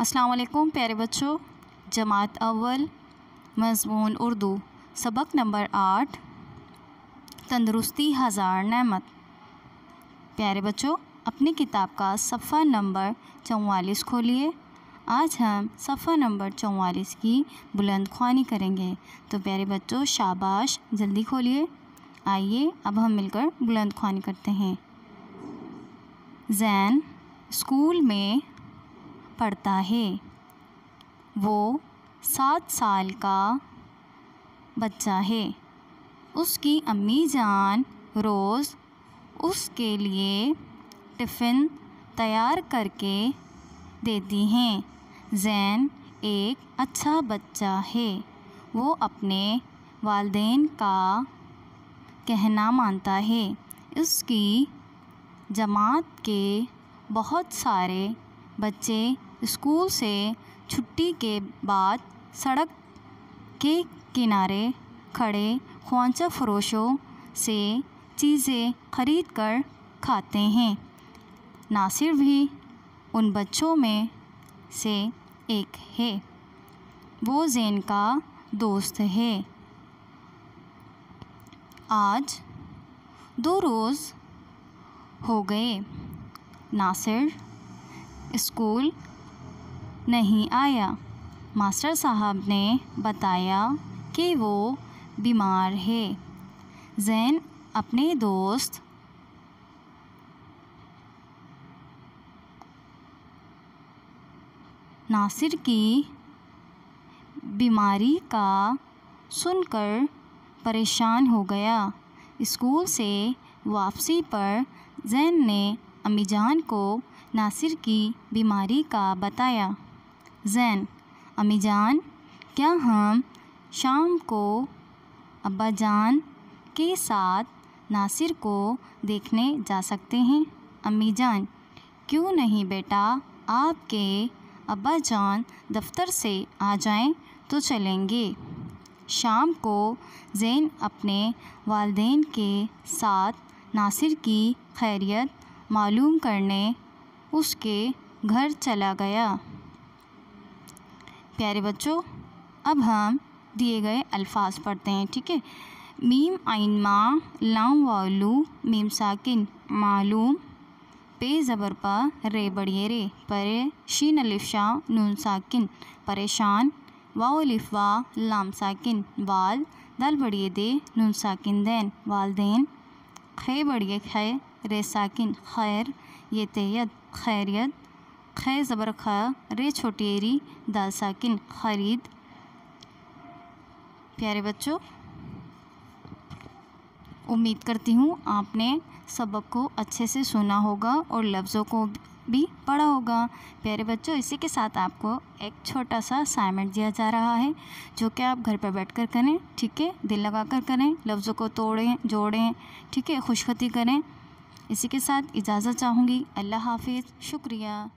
अस्सलाम प्यारे बच्चों। जमात अव्वल, मजमून उर्दू, सबक नंबर आठ, तंदरुस्ती हज़ार नमत। प्यारे बच्चों, अपनी किताब का सफ़ा नंबर चौवालीस खोलिए। आज हम सफ़ा नंबर चौवालीस की बुलंद ख्वानी करेंगे। तो प्यारे बच्चों, शाबाश, जल्दी खोलिए। आइए, अब हम मिलकर बुलंद ख्वानी करते हैं। जैन, स्कूल में पढ़ता है। वो सात साल का बच्चा है। उसकी अम्मी जान रोज़ उसके लिए टिफ़िन तैयार करके देती हैं। जैन एक अच्छा बच्चा है। वो अपने वालदेन का कहना मानता है। उसकी जमात के बहुत सारे बच्चे स्कूल से छुट्टी के बाद सड़क के किनारे खड़े ख्वांचा फरोशों से चीज़ें ख़रीद कर खाते हैं। नासिर भी उन बच्चों में से एक है। वो जैन का दोस्त है। आज दो रोज़ हो गए। नासिर स्कूल नहीं आया। मास्टर साहब ने बताया कि वो बीमार है। जैन अपने दोस्त नासिर की बीमारी का सुनकर परेशान हो गया। स्कूल से वापसी पर जैन ने अमीजान को नासिर की बीमारी का बताया। जैन अम्मी जान क्या हम शाम को अब्बा जान के साथ नासिर को देखने जा सकते हैं? अम्मी जान क्यों नहीं बेटा? आपके अब्बा जान दफ्तर से आ जाएँ तो चलेंगे। शाम को जैन अपने वालदेन के साथ नासिर की खैरियत मालूम करने उसके घर चला गया। प्यारे बच्चों, अब हम दिए गए अल्फाज पढ़ते हैं, ठीक है? मीम आइन मा, लाम वालू, मीम साकिन, मालूम, पे ज़बर पा, रे बड़िए रे, परे शीन अलिफ शाह नून साकिन, परेशान, वाओ अलिफ वा, लाम साकिन, वाल, दल बड़िए दे, नून साकिन दैन वालदेन खे बड़िए खे, रे साकिन, खैर, ये तैयद खैरियत खे ज़बर ख, रे छोटी एरी, दाल साकिन, खरीद। प्यारे बच्चों, उम्मीद करती हूँ आपने सबक को अच्छे से सुना होगा और लफ्ज़ों को भी पढ़ा होगा। प्यारे बच्चों, इसी के साथ आपको एक छोटा सा असाइनमेंट दिया जा रहा है, जो कि आप घर पर बैठ कर, ठीक है? दिल लगा कर करें, लफ्ज़ों को तोड़ें, जोड़ें, ठीक है? खुशखती करें। इसी के साथ इजाज़त चाहूँगी। अल्लाह हाफिज़। शुक्रिया।